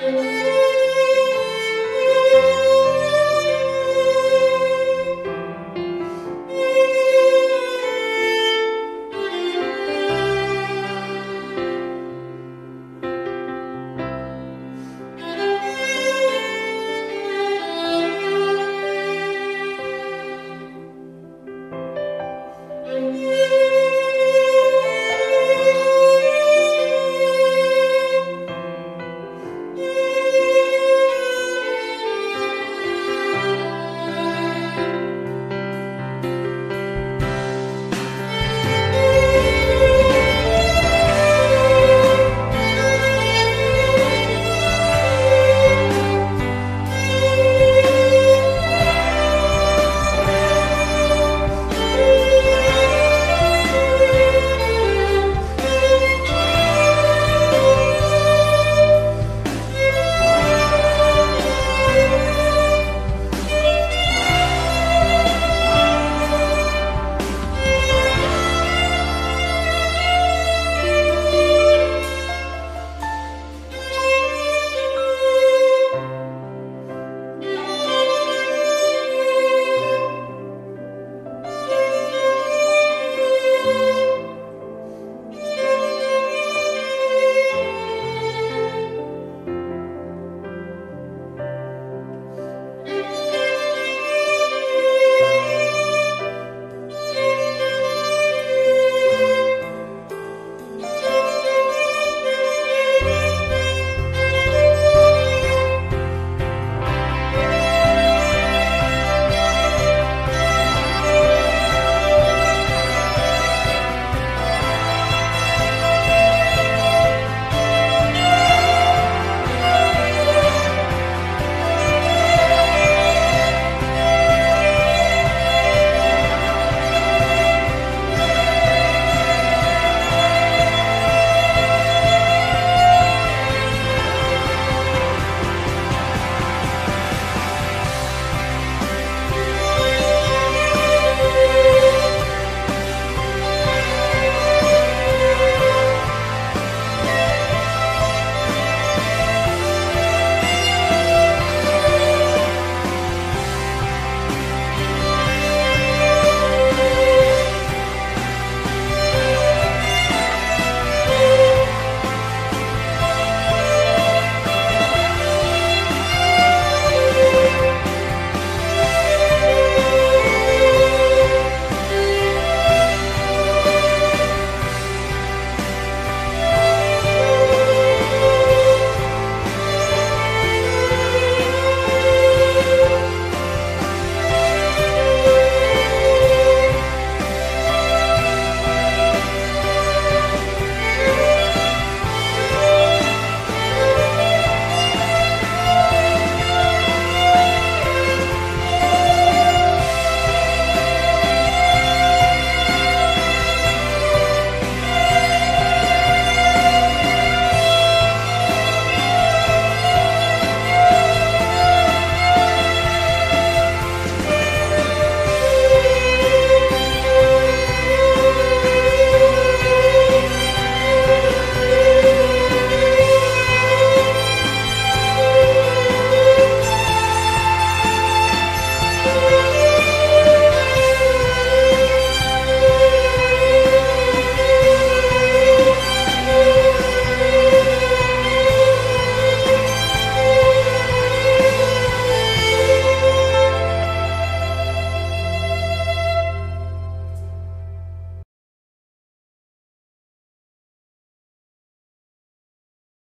Música